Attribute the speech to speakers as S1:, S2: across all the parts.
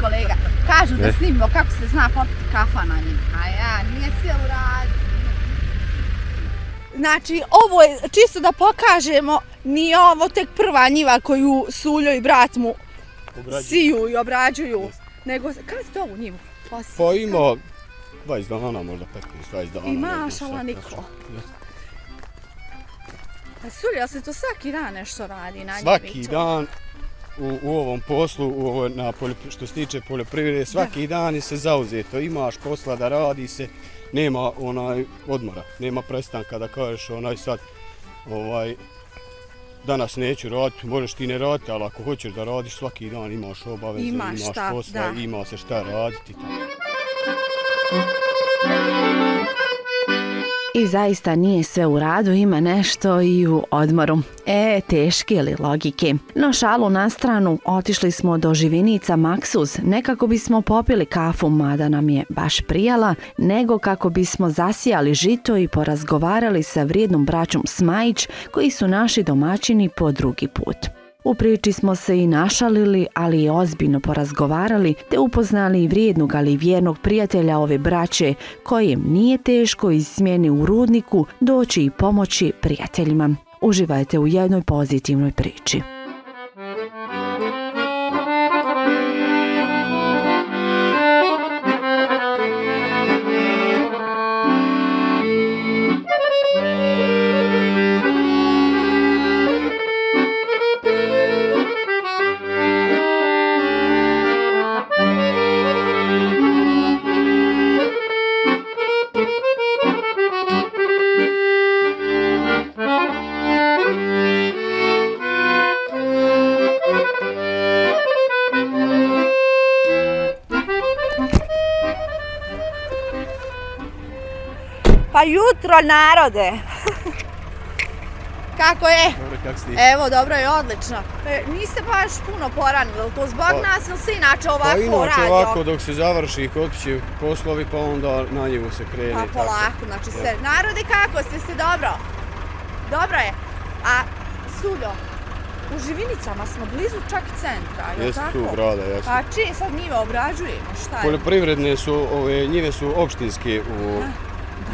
S1: kolega. Kažu da snimimo kako se zna popiti kafa na njim. A ja, nije sve u radu. Znači, ovo je čisto da pokažemo, nije ovo tek prva njiva koju Suljo i brat mu siju i obrađuju. Nego, kada ste ovu njivu?
S2: Pa ima 20 dana, možda 15-20 dana.
S1: I mašala niko. Pa Sulja se to svaki dan nešto radi na
S2: Svaki dan u, u ovom poslu, u ovo, na što se tiče poljoprivrede, svaki da. dan je se zauzeto. Imaš posla da radi se, nema onaj odmora, nema prestanka da kažeš onaj sad ovaj danas neću raditi, možeš ti ne raditi, ali ako hoćeš da radiš svaki dan imaš obaveze, imaš, imaš šta, posla, da. ima se šta raditi. Tako.
S3: I zaista nije sve u radu, ima nešto i u odmoru. E, teške li logike? No šalu na stranu, otišli smo do živinica Maksuz, ne kako bismo popili kafu, mada nam je baš prijala, nego kako bismo zasijali žito i porazgovarali sa vrijednom braćom Smajić, koji su naši domaćini po drugi put. U priči smo se i našalili, ali i ozbiljno porazgovarali, te upoznali i vrijednog, ali i vjernog prijatelja ove braće, kojem nije teško iz smjene u rudniku doći i pomoći prijateljima. Uživajte u jednoj pozitivnoj priči.
S1: Pa jutro, narode! Kako je?
S2: Dobro, kako si?
S1: Evo, dobro je, odlično. E, niste baš puno poranili, to zbog pa, nas ili se inače ovako radi?
S2: Pa inače ovako, dok se završi kod će poslovi, pa onda na njivu se krene.
S1: Pa polako, znači sve. Narode, kako ste se dobro? Dobro je. A, Suljo, u Živinicama smo blizu čak centra, je
S2: li tako? Jesu tu grada, jesu.
S1: Pa čije sad njive obrađujemo, šta je?
S2: Poljoprivredne su, ove, njive su opštinske u... A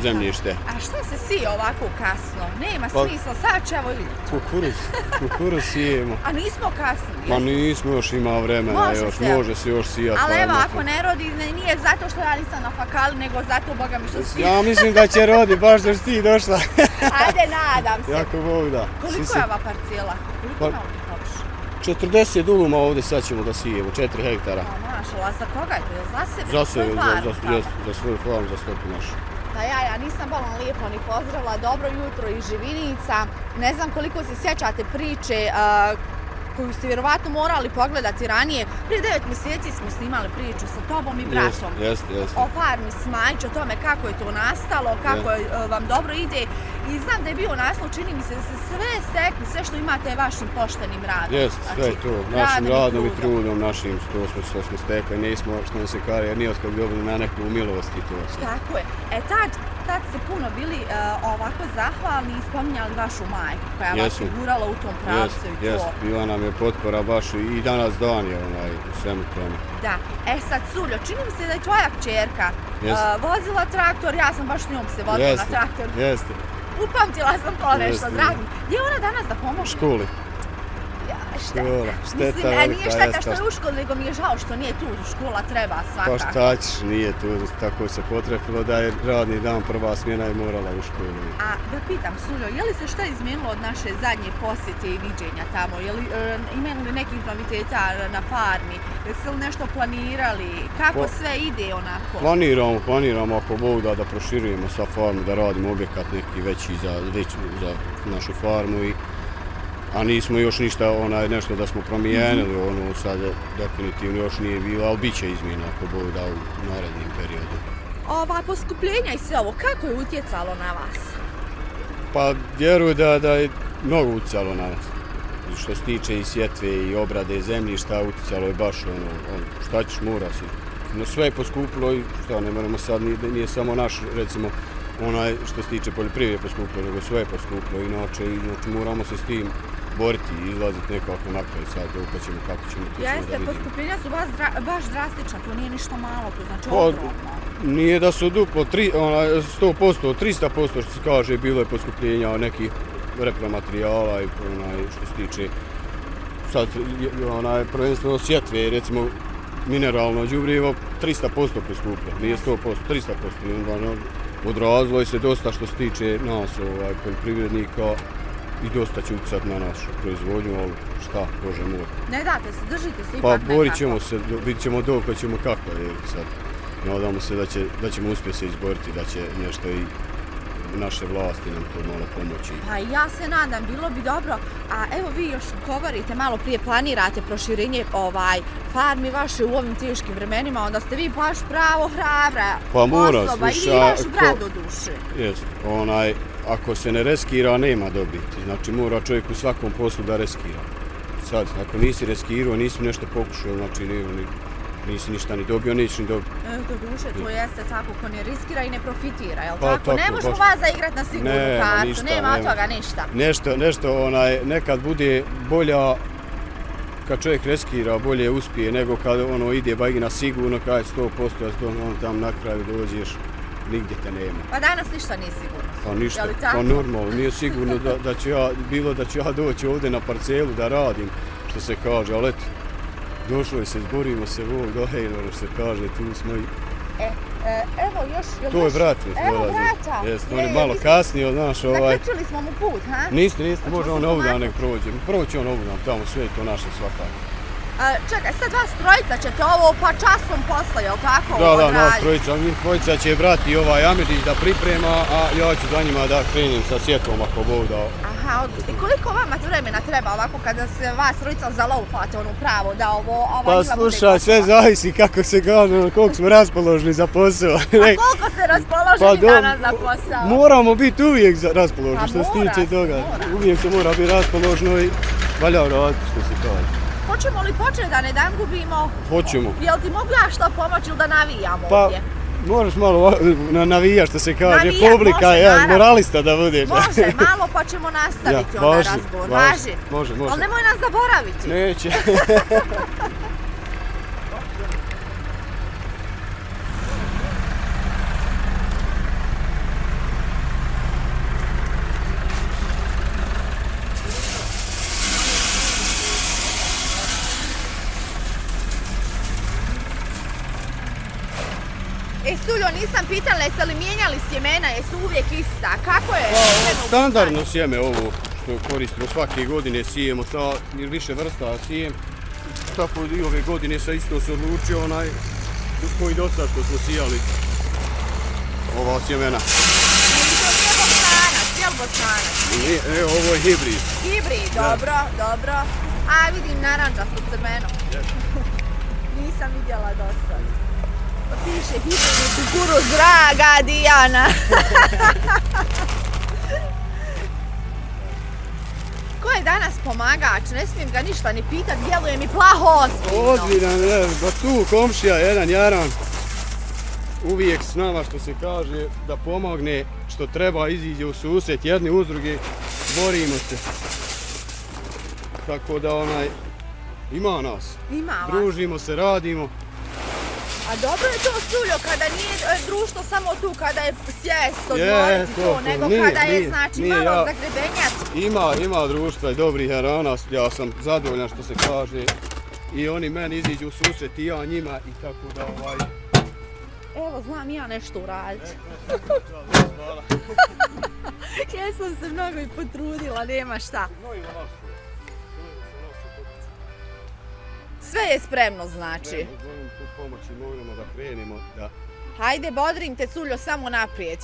S2: zemljište.
S1: A šta se sije ovako kasno? Nema pa, smisla, sad će evo vidjeti.
S2: Kukuruz, kukuruz sijemo.
S1: A nismo kasni?
S2: Ma nismo još ima vremena može još, se. može se još sijati.
S1: Ali evo, ako ne rodi, ne, nije zato što ja nisam na fakali, nego zato, Boga mi što sije.
S2: Ja mislim da će rodi, baš da ti došla.
S1: Ajde, nadam se.
S2: Jako Bog da.
S1: Koliko je ova parcijela? Koliko pa,
S2: 40 duluma ovdje sad ćemo da sijemo, 4 hektara.
S1: A, mašala, za koga je to? Za sebe?
S2: Za sebe, za, za, za, za svoju farmu, za stopu našu.
S1: Pa ja, ja nisam bolan lijepo ni pozdravila, dobro jutro iz Živinica. Ne znam koliko se sjećate priče uh, koju ste vjerovatno morali pogledati ranije. Prije devet mjeseci smo snimali priču sa tobom i bratom.
S2: Jeste, jeste.
S1: O farmi Smajić, o tome kako je to nastalo, kako je, vam dobro ide. I znam da je bio naslov, čini mi se da se sve stekli, sve što imate je vašim poštenim radom.
S2: Jeste, znači, sve to. Našim radom i trudom, našim što smo, što smo stekli. Nismo, što nam se kare, jer nije otkog dobili na neku milost i to. Sve.
S1: Tako je. E tad, tad ste puno bili uh, ovako zahvalni i spominjali vašu majku koja vas je gurala u tom pravcu i to.
S2: Jes, bila nam je potpora baš i danas dan je onaj, u svemu tome.
S1: Da, e sad Suljo, čini mi se da je tvoja kćerka uh, vozila traktor, ja sam baš s njom se vozila jeste, na traktor.
S2: Jeste,
S1: Upamtila sam to nešto, dragi. Gdje je ona danas da pomože?
S2: U školi
S1: škola. Šteta Mislim, velika, nije šteta što je u školi, nego mi je žao što nije tu. Škola treba svakako.
S2: Pa šta ćeš, nije tu. Tako se potrefilo da je radni dan prva smjena i morala u školu.
S1: A da pitam, Suljo, je li se šta izmijenilo od naše zadnje posjete i viđenja tamo? Je li e, li nekih noviteta na farmi? Jeste li nešto planirali? Kako pa, sve ide onako?
S2: Planiramo, planiramo ako Bog da, da proširujemo sa farmu, da radimo objekat neki veći za, veći za našu farmu i a nismo još ništa onaj nešto da smo promijenili, -hmm. ono sad definitivno još nije bilo, ali bit će izmjena ako Bog da u narednim periodu.
S1: Ova poskupljenja i sve ovo, kako je utjecalo na vas?
S2: Pa vjeruju da, da je mnogo utjecalo na nas. Što se tiče i sjetve i obrade zemljišta, utjecalo je baš ono, ono šta ćeš mora si. No sve je poskupilo i šta ne moramo sad, nije, nije samo naš recimo onaj što se tiče poljoprivrede poskupilo, nego sve je poskupilo inače, inače moramo se s tim boriti i izlaziti nekako na kraj sad, dok ćemo kako ćemo to da
S1: Jeste,
S2: vidimo.
S1: poskupljenja su baš, dra, baš drastična, to nije ništa malo, to znači
S2: Pa,
S1: ogromno.
S2: Nije da su duplo, tri, onaj, 100%, 300% što se kaže, bilo je poskupljenja nekih repromaterijala i onaj, što se tiče sad onaj, prvenstveno sjetve, recimo mineralno đubrivo 300% poskuplje, nije 100%, 300%. I onda ono, odrazilo je se dosta što se tiče nas, ovaj, poljoprivrednika i dosta će utjecat na našu proizvodnju, ali šta, Bože moj.
S1: Ne date se, držite se
S2: Pa borit ćemo se, vidit ćemo dok ćemo kako je sad. Nadamo se da, će, da ćemo uspjeti se izboriti, da će nešto i naše vlasti nam to malo pomoći.
S1: Pa ja se nadam, bilo bi dobro. A evo vi još govorite, malo prije planirate proširenje ovaj farmi vaše u ovim teškim vremenima, onda ste vi baš pravo hrabra
S2: Pa mora,
S1: osoba i
S2: sluša,
S1: vaš
S2: ko-
S1: brat do duše.
S2: Jest, onaj, ako se ne reskira, nema dobiti. Znači mora čovjek u svakom poslu da reskira. Sad, ako nisi reskirao, nisi nešto pokušao, znači ni, nisi ništa ni dobio, nisi ni dobio.
S1: E, do duše, to jeste tako, ko ne riskira i ne profitira, jel
S2: Pa,
S1: tako? Ne
S2: tako,
S1: možemo
S2: baš.
S1: vas zaigrat na sigurnu
S2: Nema
S1: kartu,
S2: ništa,
S1: nema
S2: nema.
S1: toga ništa.
S2: Nešto, nešto onaj, nekad bude bolja kad čovjek reskira, bolje uspije nego kad ono ide bagina sigurno, kad je 100%, a to on tam na kraju dođeš, nigdje te nema.
S1: Pa danas ništa nije sigurno.
S2: Pa ništa, pa normalno, nije sigurno da, da ću ja, bilo da ću ja doći ovdje na parcelu da radim, što se kaže, ali eto, došlo je se, izborimo se, Bog dojeno, što se kaže, tu smo i...
S1: E, e, evo još... jel
S2: To je
S1: još-
S2: brat mi
S1: Evo
S2: dolazi.
S1: brata.
S2: Jeste, on
S1: Je,
S2: malo kasnije od naš, ovaj...
S1: Zaključili smo mu put, ha?
S2: Niste, niste, može
S1: Hoćemo
S2: on
S1: pomaknuti?
S2: nek prođe. Prvo će on ovudan, tamo sve je to naše svakako.
S1: A, čekaj, sad vas trojica ćete ovo pa časom posla, jel tako?
S2: Da, da, nas trojica, njih trojica će brati ovaj Amedić da priprema, a ja ću za njima da krenim sa sjetom ako Bog dao.
S1: Aha. I koliko vama vremena treba ovako kada se vas trojica zalaupate ono pravo da ovo, ovo
S2: Pa slušaj, sve zavisi kako se ono, koliko smo raspoloženi za posao.
S1: A koliko ste raspoloženi
S2: Pa
S1: danas za posao?
S2: Moramo biti uvijek raspoloženi
S1: Pa
S2: što se tiče toga.
S1: mora.
S2: Uvijek se mora biti raspoloženo i valja što se kaže.
S1: Hoćemo li početi da ne dan gubimo?
S2: Hoćemo.
S1: Jel ti mogu ja što pomoći ili da navijam
S2: Pa,
S1: ovdje?
S2: moraš malo navijaš što se kaže,
S1: Navijat,
S2: publika,
S1: može,
S2: ja, moralista da budeš.
S1: Može, malo pa ćemo nastaviti onda
S2: važi,
S1: razgovor.
S2: Važi. Može, može.
S1: Ali nemoj nas zaboraviti.
S2: Neće.
S1: E, Suljo, nisam pitala jeste li mijenjali sjemena, jesu uvijek ista? Kako je? u
S2: Standardno sjeme ovo što koristimo svake godine sijemo, ta, ili više vrsta sijem. Tako i ove godine sa isto se odlučio onaj koji do sad što smo sijali ova sjemena.
S1: bosanac, jel?
S2: I, e, ovo je hibrid.
S1: Hibrid, dobro, dobro. A vidim naranđasto crveno. Nisam vidjela do sad. Piše hibrid kukuruz, draga Dijana. Ko je danas pomagač? Ne smijem ga ništa ni pitat, djeluje mi plaho ozbiljno.
S2: Ozbiljan, ne, ba tu komšija, jedan jaran. Uvijek s nama što se kaže da pomogne što treba iziđe u susret jedni uz druge, borimo se. Tako da onaj, ima nas.
S1: Ima vas.
S2: Družimo se, radimo.
S1: A dobro je to suljo kada nije e, društvo samo tu kada je sjest,
S2: Je,
S1: odmoriti
S2: to,
S1: to,
S2: to.
S1: nego
S2: Nije,
S1: kada je
S2: nije,
S1: znači
S2: nije,
S1: malo
S2: ja-
S1: zagrebenjac.
S2: Ima, ima društva i dobrih jarana, ja sam zadovoljan što se kaže. I oni meni iziđu u susret i ja njima i tako da ovaj...
S1: Evo, znam ja nešto uraditi. ja sam se mnogo i potrudila, nema šta. Sve je spremno, znači.
S2: Zovem tu moramo da krenemo, da
S1: Hajde, bodrim te, Suljo, samo naprijed.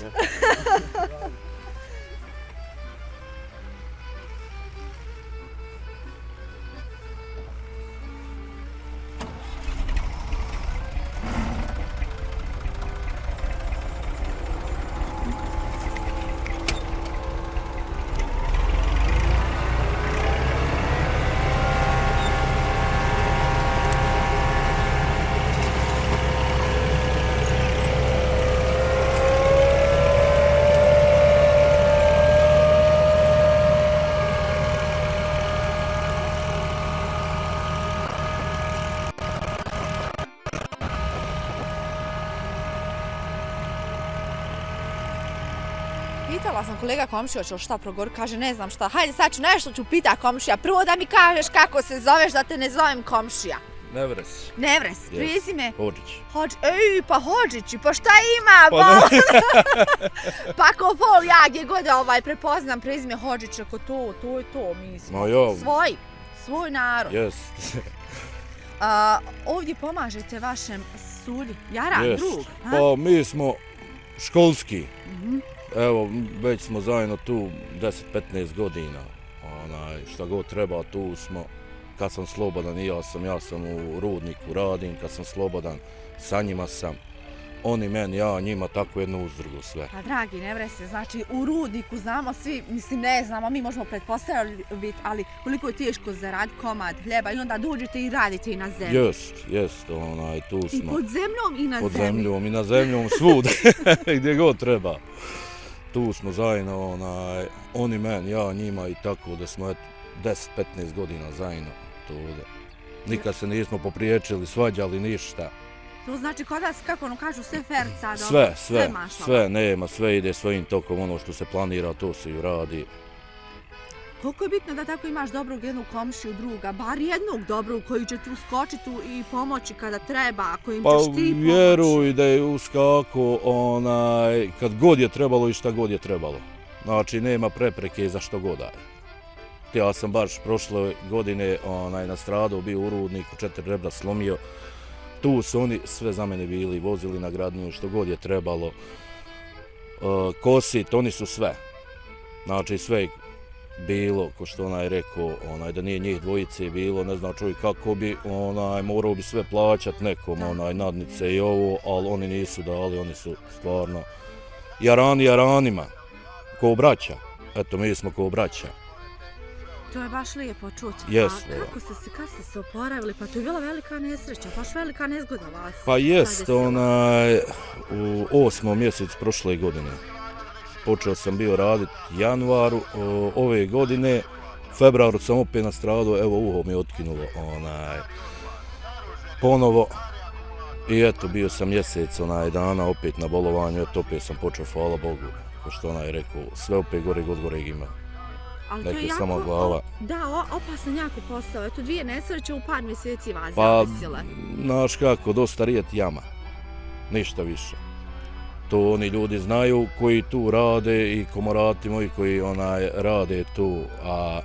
S1: Pitala sam kolega komšija, će li šta progovor, kaže ne znam šta, hajde sad ću nešto ću pita komšija, prvo da mi kažeš kako se zoveš da te ne zovem komšija.
S4: Nevres.
S1: Nevres, prizime?
S4: Hođić.
S1: Hođ, ej, pa Hođići, pa šta ima,
S4: Pa
S1: pa, pa ko pol ja gdje god ovaj prepoznam prezime Hođić, ako to, to je to, mi smo
S4: Ma ja.
S1: svoj, svoj narod.
S4: Jest.
S1: A, ovdje pomažete vašem sulji, Jaran,
S4: Jest.
S1: drug, ha?
S4: Pa mi smo školski.
S1: Mhm.
S4: Evo, već smo zajedno tu 10-15 godina. Onaj, šta god treba, tu smo. Kad sam slobodan i ja sam, ja sam u rudniku radim, kad sam slobodan, sa njima sam. Oni meni, ja njima, tako jednu uzdrugu sve.
S1: Pa dragi, ne vre se, znači u rudniku znamo svi, mislim ne znamo, mi možemo pretpostaviti, ali koliko je teško zarad komad hljeba i onda dođete i radite i na zemlji.
S4: Jest, jest, onaj, tu
S1: I
S4: smo.
S1: pod zemljom i na
S4: pod
S1: zemlji.
S4: zemljom i na zemljom svud, gdje god treba. Tu smo zajedno, onaj, oni meni, ja njima i tako da smo eto 10-15 godina zajedno tu da. Nikad se nismo popriječili, svađali ništa.
S1: To znači kod nas, kako ono kažu, sve ferca, dobro,
S4: Sve, sve,
S1: mašala.
S4: sve nema, sve ide svojim tokom, ono što se planira, to se i radi.
S1: Koliko je bitno da tako imaš dobrog jednog komšiju druga, bar jednog dobrog koji će tu skočiti i pomoći kada treba, kojim
S4: Pa
S1: ćeš ti pomoći.
S4: vjeruj da je uskako onaj, kad god je trebalo i šta god je trebalo. Znači nema prepreke za što god daje. Ja sam baš prošle godine onaj, na stradu bio u rudniku, četiri rebra slomio. Tu su oni sve za mene bili, vozili na gradnju što god je trebalo. E, kosit, oni su sve. Znači sve bilo, ko što onaj rekao, onaj, da nije njih dvojice bilo, ne znam čovjek kako bi, onaj, morao bi sve plaćat nekom, onaj, nadnice i ovo, ali oni nisu dali, oni su stvarno jarani jaranima, ko braća. Eto, mi smo ko braća.
S1: To je baš lijepo čuti.
S4: Jest,
S1: A kako ste se, kad ste se oporavili? Pa to je bila velika nesreća, baš velika nezgoda vas.
S4: Pa jest, onaj, u osmom mjesecu prošle godine. Počeo sam bio radit januaru o, ove godine, februaru sam opet nastradao, evo uho mi je otkinulo, onaj, ponovo. I eto, bio sam mjesec, onaj, dana opet na bolovanju, eto, opet sam počeo, hvala Bogu, ko što onaj rekao, sve opet gore, god gore ima.
S1: Ali to je jako,
S4: samo glava.
S1: da, o, opasan jako posao. Eto, dvije nesreće u par mjeseci vas
S4: Pa,
S1: zadesile.
S4: znaš kako, dosta rijet jama. Ništa više. To oni ljudi znaju koji tu rade i komorati moji koji onaj rade tu, a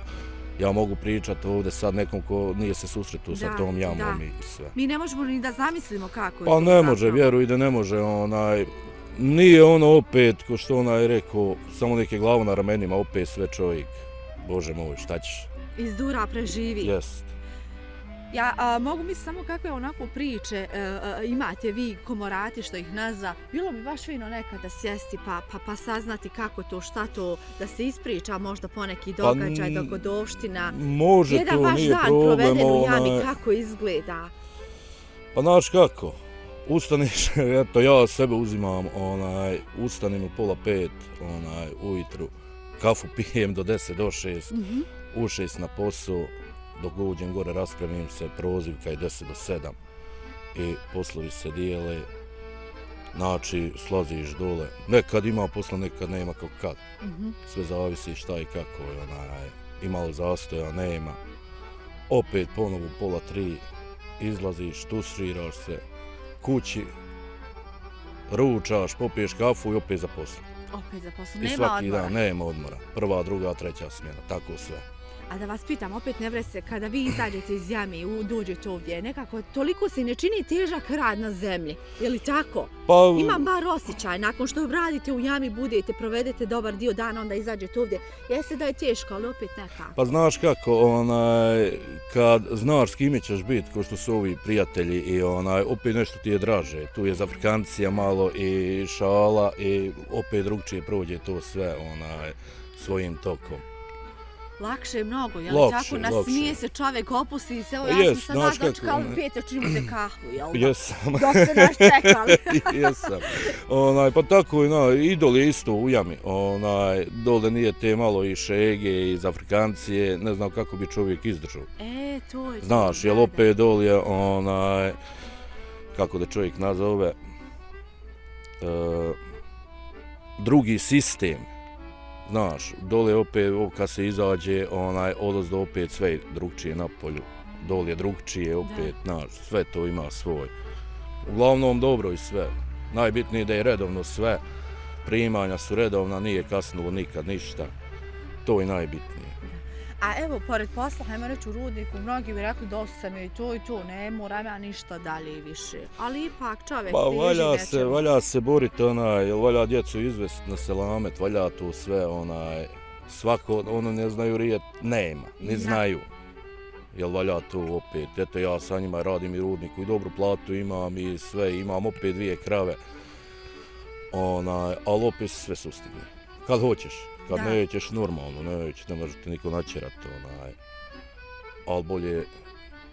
S4: ja mogu pričati ovdje sad nekom ko nije se susretao
S1: Da,
S4: sa tom jamom
S1: da.
S4: i sve.
S1: Mi ne možemo ni da zamislimo kako je
S4: Pa ne može, vjeruj da ne može, onaj, nije ono opet, ko što onaj rekao, samo neke glavu na ramenima, opet sve čovjek. Bože moj, šta ćeš?
S1: Iz dura preživi.
S4: Jest.
S1: Ja a, mogu misliti samo kakve onako priče e, e, imate vi komorati što ih nazva. Bilo bi baš fino nekada sjesti pa, pa, pa saznati kako to, šta to, da se ispriča možda poneki događaj,
S4: n-
S1: dogodovština.
S4: Može
S1: Jedan
S4: to,
S1: vaš
S4: nije
S1: dan
S4: problem,
S1: proveden u jami, kako izgleda.
S4: Pa znaš kako, ustaneš, eto ja sebe uzimam, onaj, ustanem u pola pet, onaj, ujutru, kafu pijem do 10 do 6,
S1: Mhm.
S4: u 6 na posao, dok uđem gore raspremim se, prozivka je 10 do 7 i poslovi se dijele, znači slaziš dole, nekad ima posla, nekad nema kako kad,
S1: Mhm.
S4: sve zavisi šta i kako je, onaj, imalo zastoja, nema, opet ponovo pola tri, izlaziš, tuširaš se, kući, ručaš, popiješ kafu i opet za posao.
S1: Opet za posao.
S4: I
S1: Nema
S4: svaki
S1: odmora.
S4: dan nema odmora. Prva, druga, treća smjena, tako sve.
S1: A da vas pitam, opet ne vrese, kada vi izađete iz jame i dođete ovdje, nekako toliko se ne čini težak rad na zemlji, je li tako?
S4: Pa,
S1: Imam bar osjećaj, nakon što radite u jami, budete, provedete dobar dio dana, onda izađete ovdje. Jeste da je teško, ali opet nekako.
S4: pa znaš kako, onaj, kad znaš s kime ćeš biti, ko što su ovi prijatelji i onaj, opet nešto ti je draže. Tu je za Afrikancija malo i šala i opet drugčije prođe to sve, onaj, svojim tokom.
S1: Lakše je mnogo, je li
S4: Lakše,
S1: tako?
S4: lakše.
S1: Nasmije se čovjek, opusti se, evo
S4: Pa
S1: ja sam sad vas dočekala u pet, čini se kahvu, jel da?
S4: Jesam.
S1: Dok se nas čekali.
S4: Jesam. Onaj, pa tako i na, idol je isto u jami. Onaj, dole nije te malo i šege iz Afrikancije, ne znam kako bi čovjek izdržao.
S1: E, to je...
S4: Znaš, jel opet dol je onaj, kako da čovjek nazove, e, drugi sistem. Znaš, dole opet, kad se izađe, onaj, odlaz do opet sve je drugčije na polju. Dole je drugčije opet, znaš, sve to ima svoj. Uglavnom dobro i sve. Najbitnije da je redovno sve. Primanja su redovna, nije kasnulo nikad ništa. To je najbitnije.
S1: A evo, pored posla, hajmo reći u rudniku, mnogi bi rekli dosta sam i to i to, ne moram ja ništa dalje i više. Ali ipak čovjek
S4: Pa
S1: teži
S4: valja se,
S1: nečemu.
S4: valja se boriti onaj, jel valja djecu izvesti na selamet, valja tu sve onaj, svako, ono ne znaju rijet, nema, ne
S1: Da.
S4: znaju. Jel valja tu opet, eto ja sa njima radim i rudniku i dobru platu imam i sve, imam opet dvije krave. Onaj, ali opet se sve sustigne. Kad hoćeš, kad
S1: Da.
S4: nećeš normalno, nećeš, ne može te niko načerat, onaj. Ali bolje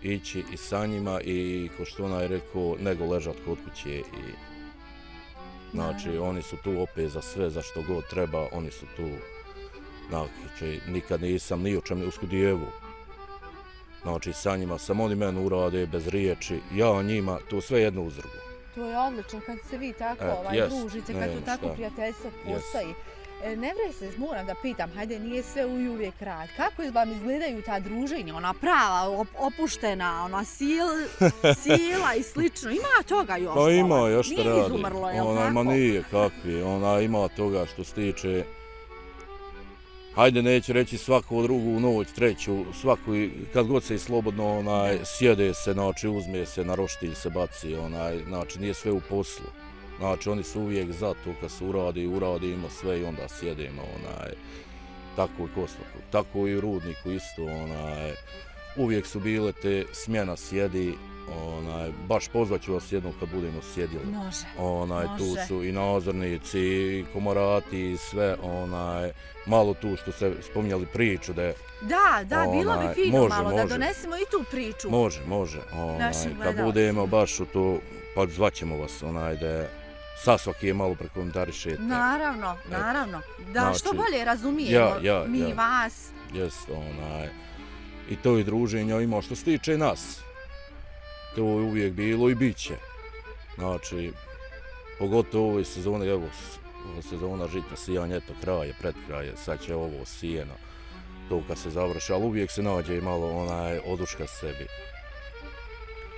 S4: ići i sa njima i ko što onaj rekao, nego ležat kod kuće i znači oni su tu opet za sve, za što god treba, oni su tu znači nikad nisam ni o čem uskudijevu. Znači sa njima, sam oni meni urade bez riječi, ja njima, to sve jedno uz drugo.
S1: To je odlično kad se vi tako
S4: E,
S1: ovaj,
S4: jest,
S1: družite, kad to tako prijateljstvo postoji. E, Ne vre se, moram da pitam, hajde nije sve u uvijek rad. Kako vam izgledaju ta druženja, ona prava, op- opuštena, ona sil, sila i slično? Ima toga još?
S4: Pa ima
S1: pola?
S4: još što
S1: Nije
S4: radi.
S1: izumrlo, jel
S4: Ona,
S1: tako?
S4: ma nije kakvi, ona ima toga što se tiče Hajde neću reći svaku drugu noć, treću, svaku, kad god se i slobodno onaj, sjede se, znači uzme se, na roštilj se baci, onaj, znači nije sve u poslu. Znači oni su uvijek za to kad se uradi, uradimo sve i onda sjedemo, onaj, tako i kosvaku, tako i u rudniku isto, onaj, uvijek su bile te smjena sjedi, onaj, baš pozvaću vas jednom kad budemo sjedili.
S1: Može.
S4: Onaj, tu
S1: Može.
S4: su i nazornici, i komorati, i sve, onaj, malo tu što se spominjali priču da je,
S1: Da, da, bilo bi
S4: Onaj,
S1: fino
S4: može,
S1: malo da
S4: može.
S1: donesemo i tu priču.
S4: može, može, onaj, kad budemo baš u to, pa zvaćemo vas, onaj, da je, sasvaki je malo prekomentarišete.
S1: Naravno, naravno. Da,
S4: Znači,
S1: što bolje razumijemo
S4: ja, ja,
S1: mi
S4: ja.
S1: vas.
S4: Jest, onaj, i to i druženja ima što se tiče nas. To je uvijek bilo i bit će. Znači, pogotovo u ovoj sezoni, evo, sezona žita, sijanje, eto, kraje, pred kraje, sad će ovo sijeno, to kad se završi, ali uvijek se nađe i malo onaj oduška sebi.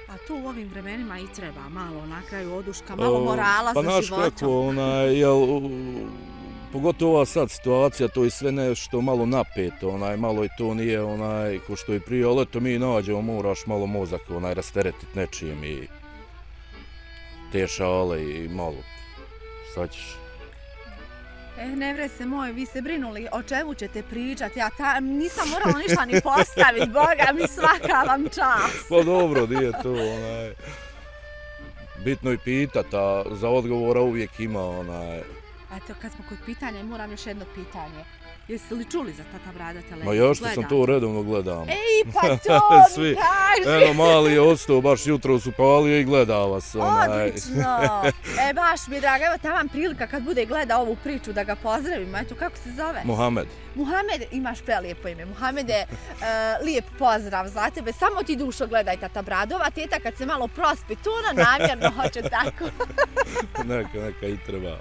S1: A tu u ovim vremenima i treba malo na kraju oduška, malo morala
S4: pa
S1: za
S4: znaš
S1: životom.
S4: kako, onaj, jel, pogotovo ova sad situacija, to je sve nešto malo napeto, onaj, malo i to nije onaj, ko što je prije, ali eto mi nađemo, moraš malo mozak onaj, rasteretit nečim i te šale i malo, šta ćeš?
S1: E, ne vre se moj, vi se brinuli o čemu ćete pričati, ja ta, nisam morala ništa ni postaviti, boga mi svaka vam čast.
S4: Pa dobro, nije to, onaj, bitno je pitat, a za odgovora uvijek ima, onaj,
S1: Eto, kad smo kod pitanja, moram još jedno pitanje. Jeste li čuli za Tata Brada televiziju?
S4: ma ja što sam to redovno gledam.
S1: Ej, pa to mi
S4: Svi.
S1: kaži!
S4: Eno, mali je ostao, baš jutro su palio i gleda vas, onaj.
S1: Odlično! E, baš mi je drago, evo taman prilika kad bude gleda ovu priču da ga pozdravimo. Eto, kako se zove?
S4: Mohamed.
S1: Muhamed, imaš prelijepo ime. Muhamede, uh, lijep pozdrav za tebe. Samo ti dušo gledaj Tata Bradova. Teta kad se malo prospi, tu ona namjerno hoće tako.
S4: neka, neka i treba.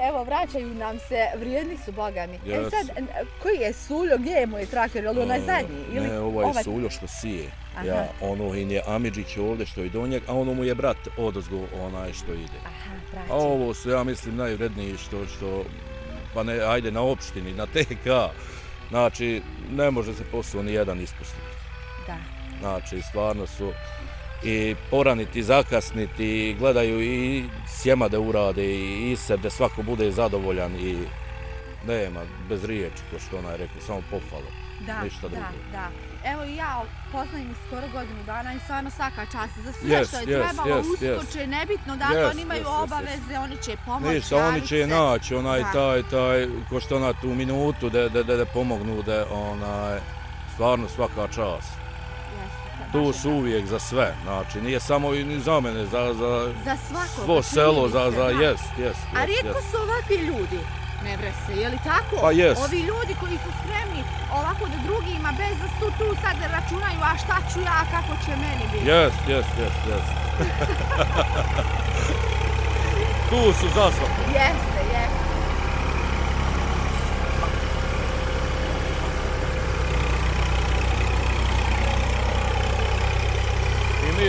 S1: Evo, vraćaju nam se, vrijedni su bogami. E
S4: Jesu.
S1: sad, n- koji je suljo, gdje je moj traktor, je li onaj zadnji? Ili
S4: Ne, ovaj je suljo što sije.
S1: Aha.
S4: Ja, ono in je Amidžić ovdje što je do njeg, a ono mu je brat odozgo onaj što ide.
S1: Aha,
S4: A ovo su, ja mislim, najvredniji što, što, pa ne, ajde, na opštini, na TK. Znači, ne može se posao ni jedan ispustiti.
S1: Da.
S4: Znači, stvarno su i poraniti, zakasniti, gledaju i sjema da urade i, i sebe, da svako bude zadovoljan i nema, bez riječi, ko što ona je rekla, samo pohvalo.
S1: Da,
S4: Ništa
S1: da,
S4: drugo.
S1: da. Evo i ja poznajem ih skoro godinu dana i stvarno svaka čast za sve
S4: Yes,
S1: što je
S4: yes,
S1: trebalo,
S4: yes, yes.
S1: uskoče, nebitno da
S4: Yes,
S1: oni imaju
S4: yes, yes, yes.
S1: obaveze, oni će pomoći,
S4: Ništa, oni će naći onaj
S1: Da.
S4: taj, taj, ko što ona tu minutu da, da, da, da pomognu, da onaj, stvarno svaka čast. Tu su uvijek za sve, znači nije samo i ni za mene, za, za
S1: Za svakog.
S4: svo selo, za, za, jest, jest,
S1: A
S4: jest,
S1: rijetko
S4: jest.
S1: su ovakvi ljudi. Ne bre se, je li tako?
S4: Pa jest.
S1: Ovi ljudi koji su spremni ovako da drugima bez da su tu sad da računaju a šta ću ja, kako će meni biti.
S4: Jest, jest, jest, jest. tu su za svako.
S1: Jeste, jeste.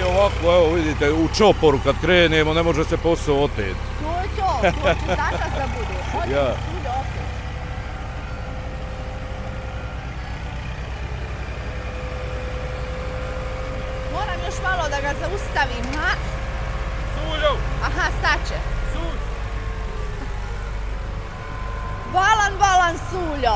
S4: Ovako, evo vidite, u čoporu kad krenemo ne može se posao oteti.
S1: To je to, to će začas da bude. Odi
S4: Ja.
S1: suljo opet. Moram još malo da ga zaustavim, ha?
S4: Suljo!
S1: Aha, staće. Balan, balan, suljo.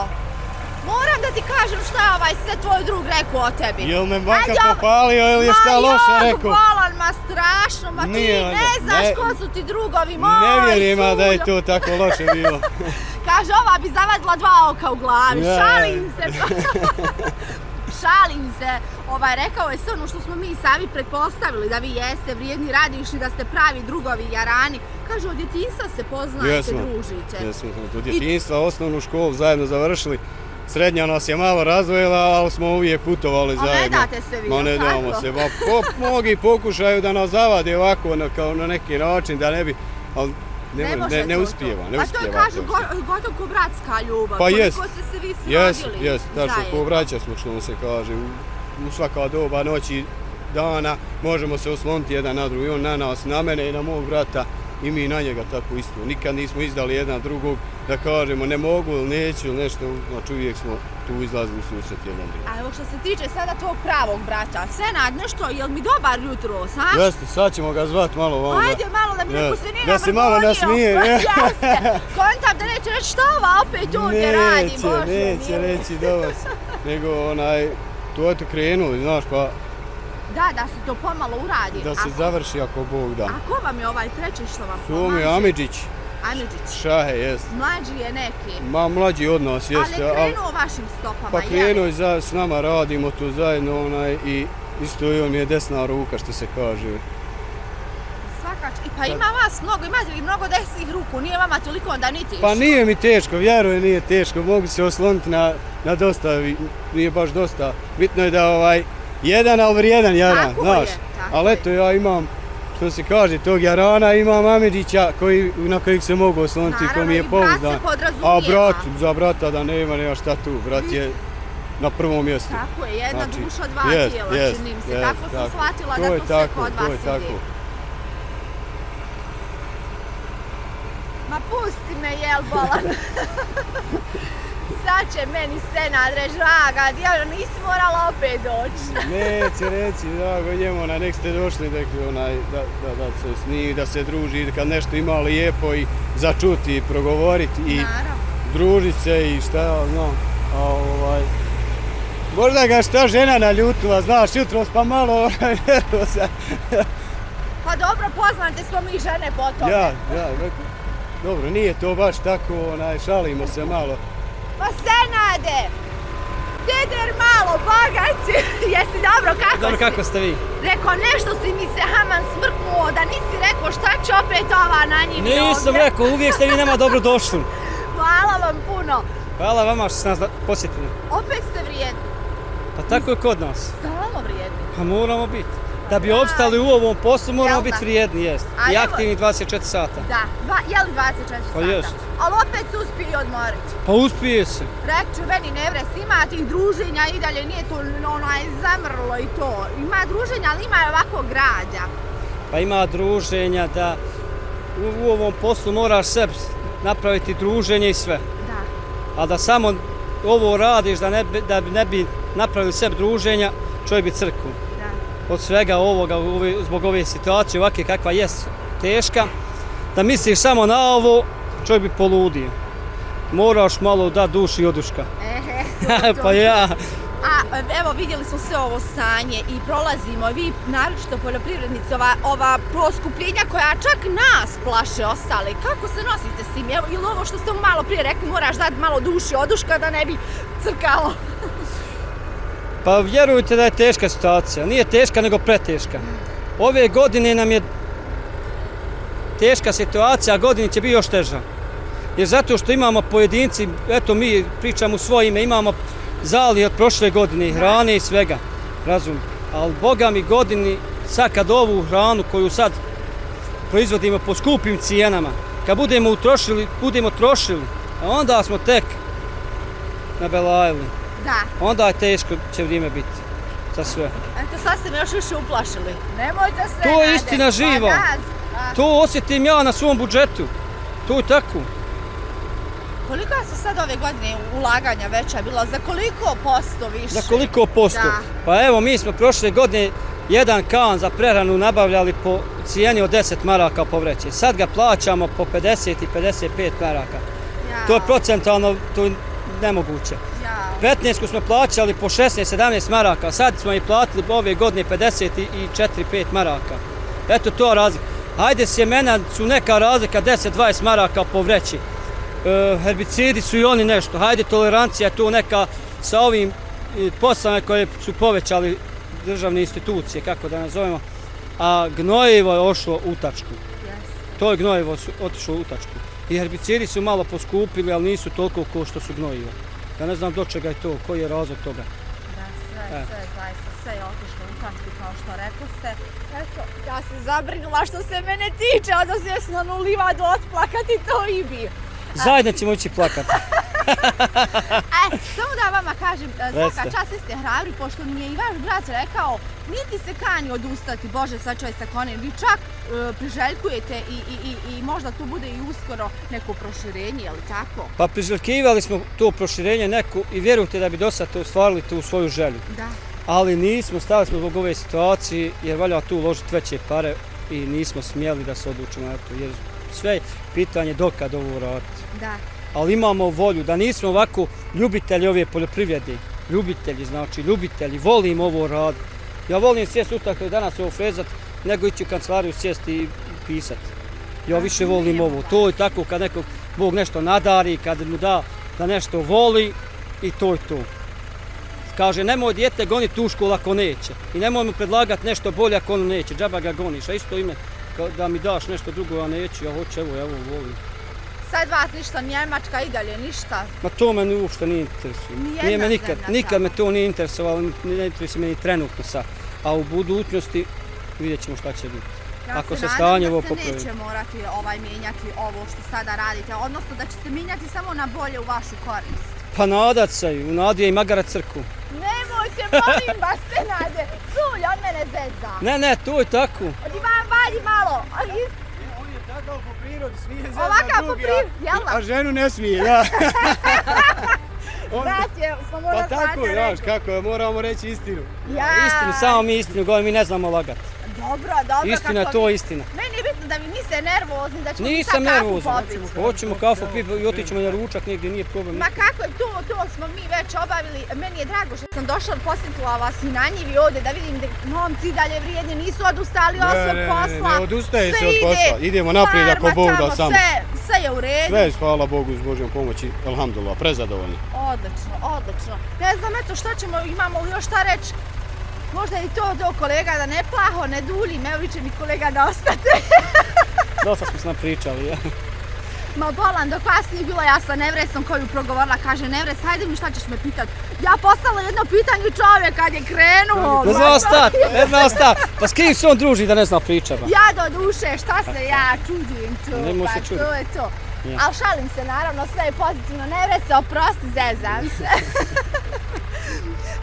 S1: Moram da ti kažem šta je ovaj sve tvoj drug rekao o tebi.
S2: Jel me baka
S1: Ajde, op-
S2: popalio ili je šta
S1: Ma
S2: loše rekao?
S1: Balan, ma strašno, ma ti
S2: Nije,
S1: ne
S2: ne-
S1: znaš
S2: ne-
S1: ko su ti drugovi, moj
S2: Ne vjerujem a da je to tako loše bilo.
S1: Kaže, ova bi zavadila dva oka u glavi.
S2: Ja.
S1: Šalim se. Šalim se. Ovaj, rekao je sve ono što smo mi sami pretpostavili, da vi jeste vrijedni radišni, da ste pravi drugovi jarani. Kaže, od djetinjstva se poznajete,
S2: Jesmo.
S1: družite.
S2: Jesmo od djetinjstva osnovnu školu zajedno završili. Srednja nas je malo razdvojila, ali smo uvijek putovali
S1: A ne
S2: zajedno.
S1: date se vi,
S2: Ma ne damo se. Ma po, mnogi pokušaju da nas zavade ovako na, kao na neki način, da ne bi... Ali ne, ne, ne, ne
S1: to
S2: uspijeva,
S1: to.
S2: ne
S1: Pa
S2: uspijeva.
S1: to je, kažu, go, gotov ko bratska ljubav.
S2: Pa jest.
S1: Koliko ste se vi
S2: Jes,
S1: srodili
S2: jes, tačno,
S1: zajedno.
S2: ko braća smo što se kaže, u, u svaka doba noći, dana, možemo se osloniti jedan na drugi, on na nas, na mene i na mog brata i mi na njega tako isto. Nikad nismo izdali jedan drugog da kažemo ne mogu ili neću ili nešto, znači uvijek smo tu izlazili u susret jedan drugog.
S1: A evo što se tiče sada tvog pravog brata, Senad, nešto, jel mi dobar jutro, ha?
S2: Jeste, sad ćemo ga zvat malo vamo. da-
S1: Ajde malo da mi neko se nije
S2: da se malo nasmije, je.
S1: Jeste. Kontam da neće reći šta ova opet ovdje radi,
S2: Neće,
S1: Bože.
S2: neće
S1: mili.
S2: reći do vas. Nego onaj, to je to krenuli, znaš, pa
S1: Da, da se to pomalo uradi.
S2: da se
S1: A-
S2: završi ako Bog da.
S1: A ko vam je ovaj treći što vam pomaže?
S2: je Amidžić,
S1: Amidžić.
S2: Šahe, jest.
S1: Mlađi je neki.
S2: Ma mlađi od nas,
S1: Ali
S2: jeste.
S1: je
S2: al-
S1: krenuo vašim stopama,
S2: Pa krenuo je za, s nama, radimo tu zajedno onaj i isto i on je desna ruka što se kaže.
S1: I pa ima vas mnogo, imate vi mnogo desnih ruku, nije vama toliko onda niti
S2: Pa
S1: išlo.
S2: nije mi teško, vjerujem nije teško, mogu se osloniti na, na dosta, nije baš dosta. Bitno je da ovaj, jedan ali vrijedan jaran,
S1: Tako
S2: znaš.
S1: je, tako
S2: Ali eto ja imam, što se kaže, tog jarana imam Amidžića koji, na kojeg se mogu osloniti, ko
S1: Naravno,
S2: mi je pouzdan. A brat, za brata da nema, nema šta tu, brat je na prvom mjestu.
S1: Tako je, jedna
S2: Znači,
S1: duša, dva tijela,
S2: jest,
S1: čini mi se.
S2: jest,
S1: tako sam
S2: tako.
S1: shvatila
S2: To
S1: da to sve kod vas
S2: je tako.
S1: Ma pusti me, jel, bolan. Sad će meni Senad reći, draga, djevno, nisi morala opet doći.
S2: Neće reći, drago njemu, na nek ste došli da, onaj, da, da, da se snimi, da se druži, kad nešto ima lijepo i začuti i progovoriti i
S1: Naravno.
S2: družiti se i šta ja znam. A ovaj, možda ga šta žena naljutila, znaš, jutros pa malo onaj.
S1: Pa dobro, poznate smo mi žene po tome.
S2: Ja, ja, dobro, nije to baš tako, onaj, šalimo se malo.
S1: Pa Senade! Deder malo, bogati! Jesi dobro, kako
S5: Dobro,
S1: si?
S5: kako ste vi?
S1: Rekao, nešto si mi se haman smrknuo, da nisi rekao šta će opet ova na njim
S5: Nisam
S1: ovdje.
S5: rekao, uvijek ste vi nama dobro došli.
S1: Hvala vam puno.
S5: Hvala vama što ste nas posjetili.
S1: Opet ste vrijedni.
S5: Pa tako je kod nas.
S1: Stalno vrijedni.
S5: Pa moramo biti. Da bi opstali u ovom poslu moramo biti vrijedni, jest.
S1: A
S5: I aktivni 24 sata.
S1: Da, dva, je li 24
S5: Pa
S1: sata?
S5: jest.
S1: Ali opet se uspije odmoriti.
S5: Pa uspije se.
S1: Rekću, meni ne vres, ima tih druženja i dalje nije to onaj zamrlo i to. Ima druženja, ali ima ovako građa.
S5: Pa ima druženja da u, u ovom poslu moraš sebi napraviti druženje i sve.
S1: Da.
S5: A da samo ovo radiš da ne bi, da ne bi napravili sebi druženja, čovjek bi crkvu.
S1: Da.
S5: od svega ovoga zbog ove situacije ovakve kakva jest teška, da misliš samo na ovo, čovjek bi poludio. Moraš malo da duši i oduška.
S1: Ehe, to, to.
S5: pa ja,
S1: A evo vidjeli smo sve ovo stanje i prolazimo, vi naročito poljoprivrednici, ova, ova poskupljenja koja čak nas plaše ostale. Kako se nosite s tim? Evo, ili ovo što ste malo prije rekli, moraš dati malo duši oduška da ne bi crkalo.
S5: pa vjerujte da je teška situacija. Nije teška, nego preteška. Ove godine nam je teška situacija, a godini će biti još teža. Jer zato što imamo pojedinci, eto mi pričamo u svoje ime, imamo zali od prošle godine, hrane i svega, razum. Ali Boga mi godini, sad kad ovu hranu koju sad proizvodimo po skupim cijenama, kad budemo utrošili, budemo trošili, a onda smo tek nabelajili.
S1: Da.
S5: Onda je teško će vrijeme biti. za sve.
S1: Eto, sad ste me još više uplašili. Nemojte se
S5: To je istina živa.
S1: Pa
S5: To osjetim ja na svom budžetu. To je tako.
S1: Kolika su sad ove godine ulaganja veća bila? Za koliko posto više?
S5: Za koliko posto?
S1: Da.
S5: Pa evo, mi smo prošle godine jedan kan za prehranu nabavljali po cijeni od 10 maraka po vreći. Sad ga plaćamo po 50 i 55 maraka.
S1: Ja,
S5: To je procentalno to je nemoguće.
S1: Ja.
S5: 15 smo plaćali po 16-17 maraka, sad smo i platili ove godine 50 i 4-5 maraka. Eto to razlika. Ajde sjemena su neka razlika 10-20 maraka po vreći. E, herbicidi su i oni nešto. Hajde tolerancija je tu neka sa ovim e, poslama koje su povećali državne institucije, kako da nazovemo. A gnojivo je ošlo u tačku.
S1: Yes.
S5: To je gnojivo su otišlo u tačku. I herbicidi su malo poskupili, ali nisu toliko kao što su gnojivo. Ja ne znam do čega je to, koji je razlog toga.
S1: Da, sve,
S5: E.
S1: sve, zaista, sve je otišlo u tačku kao što rekao ste. Eto, ja se zabrinula što se mene tiče, a da se na livadu otplakati, to i bi.
S5: Zajedno ćemo ići plakati.
S1: E, samo da vama kažem, e, svaka čast ste hrabri, pošto mi je i vaš brat rekao, niti se kani odustati, Bože, sačuvaj sa konem, vi čak e, priželjkujete i, i, i, i možda tu bude i uskoro neko proširenje, je li tako?
S5: Pa priželjkivali smo to proširenje neko i vjerujte da bi do sad to ostvarili tu svoju želju.
S1: Da.
S5: Ali nismo, stali smo zbog ove situacije jer valja tu uložiti veće pare i nismo smjeli da se odlučimo na to. Jer sve je pitanje dokad ovo raditi.
S1: Da.
S5: ali imamo volju da nismo ovako ljubitelji ove poljoprivrede. Ljubitelji, znači ljubitelji, volim ovo raditi. Ja volim sjest utakle danas ovo frezat, nego ići u kancelariju sjesti i pisat. Ja više volim ovo. To je tako kad nekog Bog nešto nadari, kad mu da da nešto voli i to je to. Kaže, nemoj dijete goniti u školu ako neće. I nemoj mu predlagati nešto bolje ako ono neće. Džaba ga goniš. A isto ime da mi daš nešto drugo, ja neću, ja hoću, evo, evo, volim.
S1: Sad vas ništa, Njemačka i dalje ništa.
S5: Ma to me uopšte nije interesuje.
S1: Nijedna
S5: Nije me nikad, nikad me to nije interesovalo, ne interesuje me ni trenutno sad. A u budućnosti vidjet ćemo šta će biti.
S1: Ja
S5: Ako
S1: se
S5: se stanje ovo
S1: se
S5: popravi.
S1: neće morati ovaj mijenjati ovo što sada radite, odnosno da će se mijenjati samo na bolje u vašu korist.
S5: Pa nadat se, u nadi je i magara crku.
S1: Nemojte, molim vas se nade, sulj od mene zeza.
S5: Ne, ne, to je tako.
S1: Odi vam valji malo. a
S2: takav po prirodi, smije zezna
S1: Ovakav po
S2: drugi,
S1: prirodi,
S2: a-
S1: jel?
S2: A ženu ne smije, da. On-
S1: Brat je, smo
S2: Pa tako, znaš, kako je, moramo reći istinu.
S1: Ja,
S5: Istinu, samo mi istinu govorim, mi ne znamo lagati.
S1: Dobro, dobro.
S5: Istina,
S1: kako
S5: to je istina.
S1: Meni je bitno da vi niste nervozni, da ćemo
S5: Nisam
S1: sad kafu
S5: nervozan.
S1: popiti.
S5: Hoćemo kafu piti i otićemo na ručak negdje, nije problem.
S1: Ma kako je to, to smo mi već obavili. Meni je drago što sam došla, posjetila vas i na njivi ovdje da vidim da momci dalje vrijedni nisu odustali od
S2: Ne,
S1: svog
S2: ne, ne,
S1: posla.
S2: ne odustaje se od posla. Idemo naprijed ako Bog da samo.
S1: Sve, sve je u redu.
S2: Sve, hvala Bogu, s Božjom pomoći, alhamdulillah, prezadovoljni.
S1: Odlično, odlično. Ne znam, eto šta ćemo, imamo još šta reći? Možda i to do kolega da ne plaho, ne duljim, evo viče mi kolega da ostate.
S5: Dosta smo se napričali, ja.
S1: Ma bolan, dok vas nije bilo, ja sa Nevresom koju progovorila, kaže Nevres, hajde mi šta ćeš me pitat. Ja postala jedno pitanje čovjek kad je krenuo.
S5: Ne zna ostat, ne zna ostat. Pa s kim se on druži da ne zna priča, ba?
S1: Ja do duše, šta se ja čudim tu,
S5: Nemoj
S1: pa
S5: se čudit.
S1: to je to.
S5: Ja.
S1: Ali šalim se, naravno, sve je pozitivno. Nevrese, oprosti, zezam se.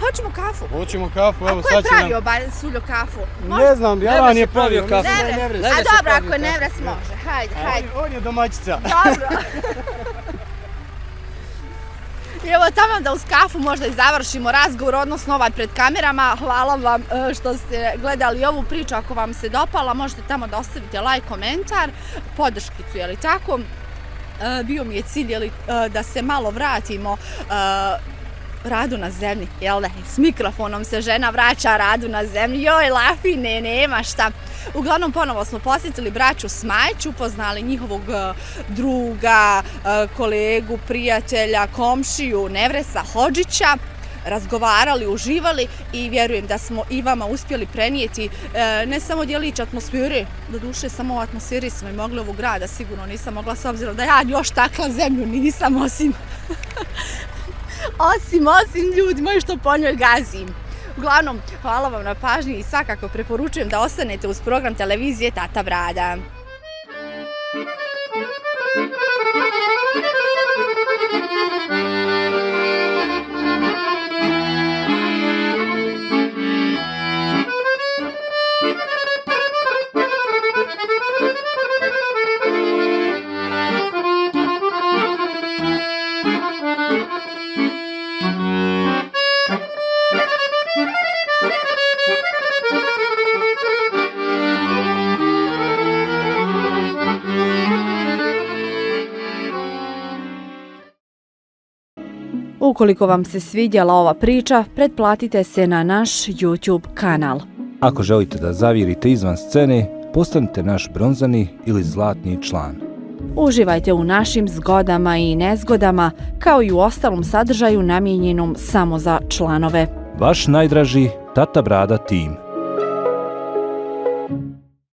S1: Hoćemo kafu.
S2: Hoćemo kafu, evo
S1: A ko je
S2: sad
S1: pravio ba, suljo kafu?
S2: Ne znam,
S5: Nevres
S2: Jalan
S5: je pravio kafu.
S1: Nevres.
S2: Nevres.
S1: A
S5: Nevres je
S1: dobro, ako je
S5: kafu.
S1: Nevres može. Hajde,
S2: A
S1: hajde.
S2: On, on je domaćica.
S1: Dobro. I evo tamo da uz kafu možda i završimo razgovor, odnosno ovaj pred kamerama. Hvala vam e, što ste gledali ovu priču. Ako vam se dopala, možete tamo da ostavite like, komentar, podrškicu, je li tako? E, Bio mi je cilj je li, e, da se malo vratimo radu na zemlji, jel da? S mikrofonom se žena vraća radu na zemlji, joj, lafine, nema šta. Uglavnom, ponovo smo posjetili braću Smajć, upoznali njihovog e, druga, e, kolegu, prijatelja, komšiju Nevresa Hođića, razgovarali, uživali i vjerujem da smo i vama uspjeli prenijeti e, ne samo djelić atmosfere, do duše samo u atmosferi smo i mogli ovog grada, sigurno nisam mogla s obzirom da ja još takla zemlju nisam osim osim, osim ljudi što po njoj gazim. Uglavnom, hvala vam na pažnji i svakako preporučujem da ostanete uz program televizije Tata Brada. Ukoliko vam se svidjela ova priča, pretplatite se na naš YouTube kanal.
S6: Ako želite da zavirite izvan scene, postanite naš bronzani ili zlatni član.
S1: Uživajte u našim zgodama i nezgodama, kao i u ostalom sadržaju namijenjenom samo za članove.
S6: Vaš najdraži Tata Brada tim.